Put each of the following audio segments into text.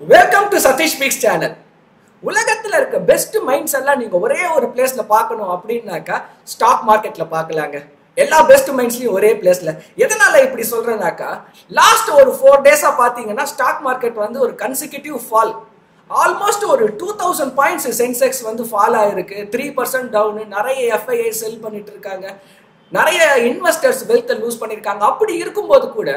Welcome to Satish speaks channel உலகத்தில் இருக்க best minds எல்லாம் நீங்கள் ஒரே ஒரு பிளேஸில் பார்க்கணும் அப்படின்னாக்கா ஸ்டாக் மார்க்கெட்டில் பார்க்கலாங்க. எல்லா பெஸ்ட் மைண்ட்ஸ்லையும் ஒரே பிளேஸில் எதனால் இப்படி சொல்கிறேனாக்கா லாஸ்ட் ஒரு ஃபோர் டேஸாக பார்த்தீங்கன்னா ஸ்டாக் மார்க்கெட் வந்து ஒரு கன்சிக்யூட்டிவ் ஃபால் ஆல்மோஸ்ட் ஒரு டூ தௌசண்ட் பாயிண்ட்ஸ் சென்செக்ஸ் வந்து ஃபால் ஆகிருக்கு த்ரீ பர்சன்ட் டவுனு நிறைய எஃப்ஐஐ செல் பண்ணிட்டு இருக்காங்க. நிறைய இன்வெஸ்டர்ஸ் வெல்த்தை லூஸ் பண்ணியிருக்காங்க அப்படி இருக்கும்போது கூட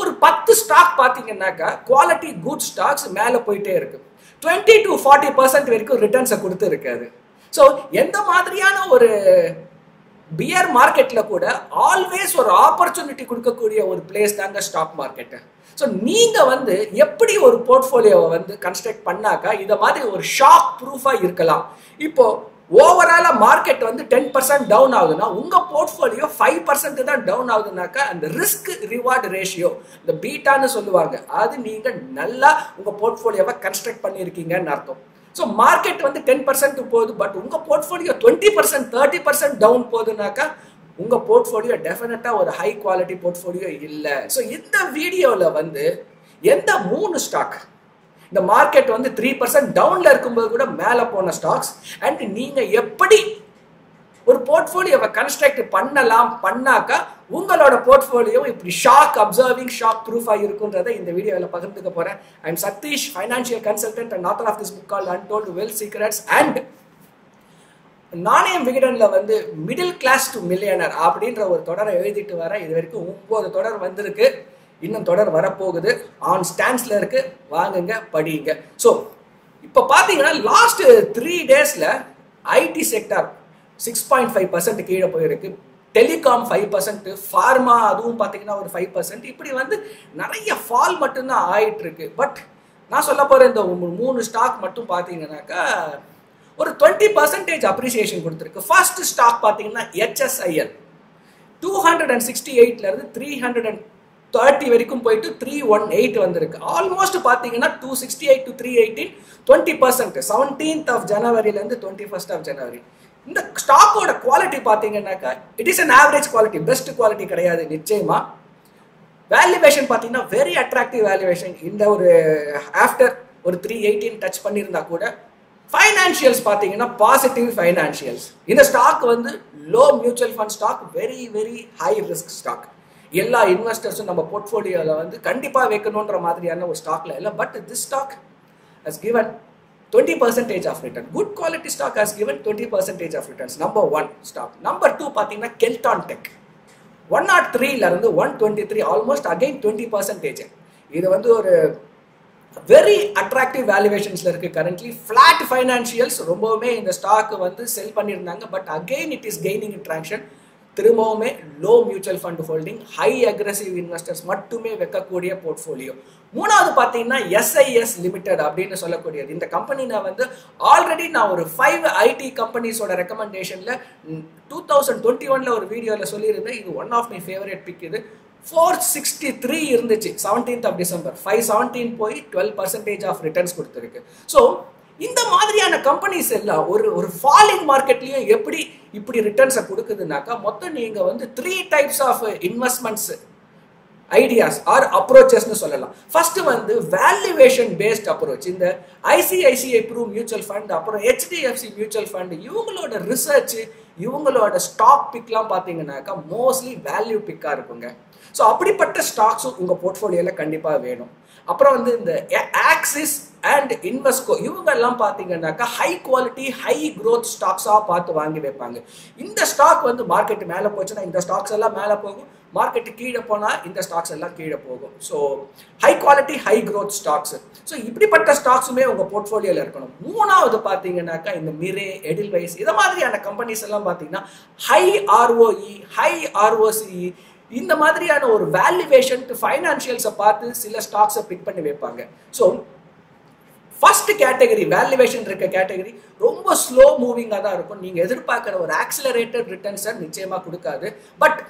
ஒரு பத்து ஸ்டாக் பார்த்தீங்கன்னாக்கா குவாலிட்டி குட் ஸ்டாக்ஸ் மேலே போயிட்டே இருக்கு. டுவெண்ட்டி டு ஃபார்ட்டி பர்சன்ட் வரைக்கும் ரிட்டர்ன்ஸை கொடுத்து இருக்காது. ஸோ எந்த மாதிரியான ஒரு பியர் மார்க்கெட்டில் கூட ஆல்வேஸ் ஒரு ஆப்பர்ச்சுனிட்டி கொடுக்கக்கூடிய ஒரு பிளேஸ் தாங்க ஸ்டாக் மார்க்கெட்டு ஸோ நீங்கள் வந்து எப்படி ஒரு போர்ட்ஃபோலியோவை வந்து கன்ஸ்ட்ரக்ட் பண்ணாக்கா இதை மாதிரி ஒரு ஷாக் ப்ரூஃபாக இருக்கலாம். இப்போது ஓவராலாக மார்க்கெட் வந்து டென் பர்சன்ட் டவுன் ஆகுதுன்னா உங்கள் போர்ட்ஃபோலியோ ஃபைவ் பர்சன்ட் தான் டவுன் ஆகுதுனாக்கா அந்த ரிஸ்க் ரிவார்டு ரேஷியோ இந்த பீட்டான்னு சொல்லுவாங்க அது நீங்கள் நல்லா உங்கள் போர்ட்ஃபோலியோவை கன்ஸ்ட்ரக்ட் பண்ணியிருக்கீங்கன்னு அர்த்தம். ஸோ மார்க்கெட் வந்து டென் பர்சன்ட் போகுது பட் உங்கள் portfolio twenty percent thirty percent down போகுதுனாக்கா உங்கள் போர்ட்ஃபோலியோ டெஃபினட்டாக ஒரு ஹை குவாலிட்டி போர்ட்ஃபோலியோ இல்லை. ஸோ இந்த வீடியோவில் வந்து எந்த மூணு ஸ்டாக் இந்த மார்க்கெட் வந்து த்ரீ பர்சன்ட் டவுனில் இருக்கும்போது கூட மேலே போன ஸ்டாக்ஸ் அண்ட் நீங்கள் எப்படி ஒரு போர்ட்ஃபோலியோவை கன்ஸ்ட்ரக்ட் பண்ணலாம் பண்ணாக்கா உங்களோட போர்ட்ஃபோலியோ இப்படி ஷாக் அப்சர்விங் ஷாக் ப்ரூஃபா இருக்குன்றதை இந்த வீடியோவில் பகிர்ந்துக்க போகிறேன் and Satish financial consultant and author of this book call untold well secrets and நாணயம் விகடனில் வந்து மிடில் கிளாஸ் டு மில்லியனர் அப்படின்ற ஒரு தொடரை எழுதிட்டு வர இது வரைக்கும் ஒம்பது தொடர் வந்திருக்கு. இன்னும் தொடர் வரப்போகுது. ஆன் ஸ்டாண்ட்ஸில் இருக்கு. வாங்குங்க படிங்க. ஸோ இப்போ பார்த்தீங்கன்னா லாஸ்ட் த்ரீ டேஸில் IT sector six point five percent கீழே போயிருக்கு. டெலிகாம் ஃபைவ் பர்சன்ட் ஃபார்மா அதுவும் பார்த்தீங்கன்னா ஒரு ஃபைவ் பர்சன்ட் இப்படி வந்து நிறைய ஃபால் மட்டும்தான் ஆயிட்டு இருக்கு பட் நான் சொல்ல போற இந்த மூணு ஸ்டாக் மட்டும் பார்த்தீங்கன்னாக்கா ஒரு டுவெண்ட்டி பர்சன்டேஜ் அப்ரிசியேஷன் கொடுத்துருக்கு. ஃபர்ஸ்ட் ஸ்டாக் பார்த்தீங்கன்னா HSIL two hundred and sixty எயிட்ல இருந்து த்ரீ ஹண்ட்ரட் அண்ட் தேர்ட்டி வரைக்கும் போயிட்டு த்ரீ ஒன் எயிட் வந்திருக்கு. ஆல்மோஸ்ட் பார்த்தீங்கன்னா two sixty eight to three eighteen twenty percent seventeenth of ஜனவரிலேருந்து twenty first of January இந்த ஸ்டாக்கோட குவாலிட்டி பார்த்தீங்கன்னாக்கா it is an average quality best quality கிடையாது நிச்சயமா. வேல்யூவேஷன் பார்த்தீங்கன்னா வெரி அட்ராக்டிவ் வேல்யூவேஷன் இந்த ஒரு ஆஃப்டர் ஒரு த்ரீ எயிட்டீன் டச் பண்ணியிருந்தா கூட ஃபைனான்சியல்ஸ் பார்த்தீங்கன்னா பாசிட்டிவ் ஃபைனான்சியல்ஸ் இந்த ஸ்டாக் வந்து low mutual fund stock very very high risk stock எல்லா இன்வெஸ்டர்ஸும் நம்ம போர்ட்ஃபோலியோவில் வந்து கண்டிப்பாக வைக்கணுன்ற மாதிரியான ஒரு ஸ்டாக்ல இல்லை but this stock has given twenty percentage of return good quality stock has given twenty percentage of returns number one stock number two பார்த்தீங்கன்னா கெல்டான் tech one not த்ரீலேருந்து one twenty three almost again twenty percentage இது வந்து ஒரு very attractive வேல்யூவேஷன்ஸில் இருக்குது currently flat financials ரொம்பவுமே இந்த stock வந்து sell பண்ணியிருந்தாங்க but again it is gaining traction திரும்பவுமே low mutual fund holding high aggressive investors மட்டுமே வைக்கக்கூடிய போர்ட்ஃபோலியோ மூணாவது பார்த்தீங்கன்னா எஸ்ஐஎஸ் லிமிடெட் அப்படின்னு சொல்லக்கூடியது. இந்த கம்பெனி நான் வந்து ஆல்ரெடி நான் ஒரு ஃபைவ் ஐடி கம்பெனிஸோட ரெக்கமெண்டேஷனில் டூ தௌசண்ட் டுவெண்ட்டி ஒன்ல ஒரு வீடியோவில் சொல்லியிருந்தேன். இது one of my favourite pick இது. ஃபோர் சிக்ஸ்டி த்ரீ இருந்துச்சு seventeenth of December five seventeen போய் டுவெல் பர்சன்டேஜ் ஆஃப் ரிட்டர்ன்ஸ் கொடுத்துருக்கு. ஸோ இந்த மாதிரியான கம்பெனிஸ் எல்லாம் ஒரு ஒரு ஃபாலிங் மார்க்கெட்லேயும் எப்படி இப்படி ரிட்டர்ன்ஸை கொடுக்குதுனாக்கா மொத்தம் நீங்கள் வந்து three types of investments ideas or அப்ரோச்சஸ்னு சொல்லலாம். ஃபர்ஸ்ட் வந்து வேல்யூவேஷன் பேஸ்ட் அப்ரோச் இந்த ஐசிஐசிஐ ப்ரூ மியூச்சுவல் ஃபண்ட் அப்புறம் ஹெச்டிஎஃப்சி மியூச்சுவல் ஃபண்ட் இவங்களோட ரிசர்ச் இவங்களோட ஸ்டாக் பிக்லாம் பார்த்தீங்கன்னாக்கா மோஸ்ட்லி வேல்யூ பிக்காக இருக்குங்க. ஸோ அப்படிப்பட்ட ஸ்டாக்ஸும் உங்கள் போர்ட்ஃபோலியோவில் கண்டிப்பாக வேணும். அப்புறம் வந்து இந்த ஆக்சிஸ் அண்ட் இன்வெஸ்கோ இவங்கெல்லாம் பார்த்தீங்கன்னாக்கா ஹை குவாலிட்டி ஹை க்ரோத் ஸ்டாக்ஸாக பார்த்து வாங்கி வைப்பாங்க. இந்த ஸ்டாக் வந்து மார்க்கெட் மேலே போச்சுன்னா இந்த ஸ்டாக்ஸ் எல்லாம் மேலே போகும். மார்க்கெட்டு கீழே போனால் இந்த ஸ்டாக்ஸ் எல்லாம் கீழே போகும். So high quality high growth stocks so இப்படிப்பட்ட ஸ்டாக்ஸுமே உங்கள் போர்ட்ஃபோலியோவில் இருக்கணும். மூணாவது பார்த்தீங்கன்னாக்கா இந்த மிரே எடில்வைஸ் இதை மாதிரியான கம்பெனிஸ் எல்லாம் பார்த்தீங்கன்னா ஹை ஆர்ஓஇ ஹை ஆர்ஓசிஇ இந்த மாதிரியான ஒரு வேல்யூவேஷன் ஃபைனான்சியல்ஸை பார்த்து சில ஸ்டாக்ஸை பிக் பண்ணி வைப்பாங்க. ஸோ ஃபர்ஸ்ட் கேட்டகரி வேல்யூவேஷன் இருக்க கேட்டகரி ரொம்ப ஸ்லோ மூவிங்காக தான் இருக்கும். நீங்கள் எதிர்பார்க்குற ஒரு ஆக்சிலரேட்டட் ரிட்டர்ன்ஸை நிச்சயமாக கொடுக்காது. பட்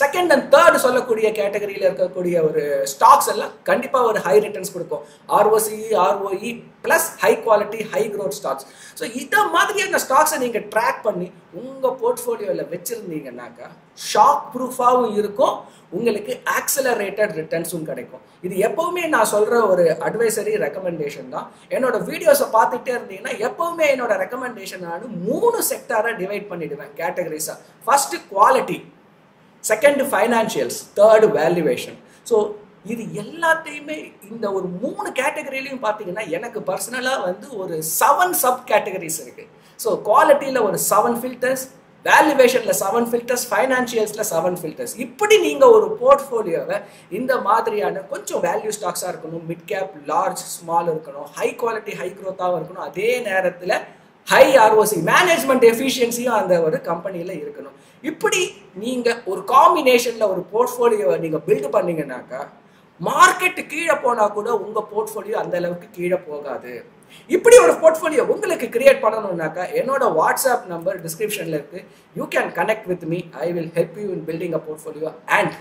செகண்ட் அண்ட் தேர்ட் சொல்லக்கூடிய கேட்டகரியில் இருக்கக்கூடிய ஒரு ஸ்டாக்ஸ் எல்லாம் கண்டிப்பாக ஒரு ஹை ரிட்டர்ன்ஸ் கொடுக்கும். ROC ROE plus high quality high growth stocks so இதை மாதிரியான ஸ்டாக்ஸை நீங்கள் ட்ராக் பண்ணி உங்கள் போர்ட்ஃபோலியோவில் வச்சுருந்தீங்கன்னாக்கா ஷாக் ப்ரூஃபாகவும் இருக்கும். உங்களுக்கு ஆக்சலரேட்டட் ரிட்டர்ன்ஸும் கிடைக்கும். இது எப்போவுமே நான் சொல்கிற ஒரு அட்வைசரி ரெக்கமெண்டேஷன் தான். என்னோட வீடியோஸை பார்த்துட்டே இருந்தீங்கன்னா எப்போவுமே என்னோட ரெக்கமெண்டேஷன் நான் மூணு செக்டாராக டிவைட் பண்ணிடுவேன் கேட்டகரிஸாக first quality second financials third valuation so இது எல்லாத்தையுமே இந்த ஒரு மூணு கேட்டகரியிலையும் பார்த்தீங்கன்னா எனக்கு பர்சனலாக வந்து ஒரு செவன் சப் கேட்டகரிஸ் இருக்குது ஸோ குவாலிட்டியில் ஒரு செவன் ஃபில்டர்ஸ் வேல்யூவேஷனில் செவன் ஃபில்டர்ஸ் ஃபைனான்சியல்ஸில் செவன் ஃபில்டர்ஸ் இப்படி நீங்கள் ஒரு போர்ட்ஃபோலியோவை இந்த மாதிரியான கொஞ்சம் வேல்யூ ஸ்டாக்ஸாக இருக்கணும் மிட் கேப் லார்ஜ் ஸ்மால் இருக்கணும் ஹை குவாலிட்டி ஹை க்ரோத்தாகவும் இருக்கணும். அதே நேரத்தில் ஹை ஆர்ஓசி மேனேஜ்மெண்ட் எஃபிஷியன்சியும் அந்த ஒரு கம்பெனியில் இருக்கணும். இப்படி நீங்கள் ஒரு காம்பினேஷனில் ஒரு போர்ட்ஃபோலியோவை நீங்கள் பில்டு பண்ணீங்கன்னாக்கா மார்க்கெட் கீழே போனால் கூட உங்கள் போர்ட்ஃபோலியோ அந்த அளவுக்கு கீழே போகாது. இப்படி ஒரு போர்ட்ஃபோலியோ உங்களுக்கு கிரியேட் பண்ணணும்னாக்கா என்னோட வாட்ஸ்அப் நம்பர் டிஸ்கிரிப்ஷனில் இருக்குது you can connect with me I will help you in building a portfolio and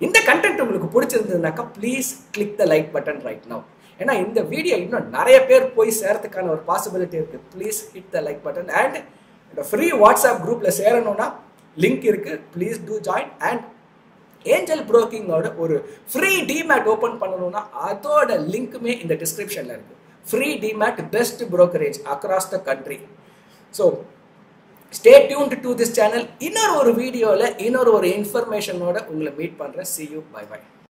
இந்த கண்டென்ட் உங்களுக்கு பிடிச்சிருந்ததுனாக்கா please click the like button right now ஏன்னா இந்த வீடியோ இன்னும் நிறைய பேர் போய் சேரத்துக்கான ஒரு பாசிபிலிட்டி இருக்குது please hit the like button and இந்த ஃப்ரீ வாட்ஸ்அப் குரூப்பில் சேரணும்னா லிங்க் இருக்குது please do join and Angel ப்ரோக்கிங்கோட ஒரு ஃப்ரீ டிமேட் ஓப்பன் பண்ணணும்னா அதோட லிங்க்குமே இந்த டிஸ்கிரிப்ஷனில் இருக்குது free demat best brokerage across the country so stay tuned to this channel இன்னொரு ஒரு வீடியோவில் இன்னொரு ஒரு இன்ஃபர்மேஷனோட உங்களை மீட் பண்ணுறேன் சி யூ பை பை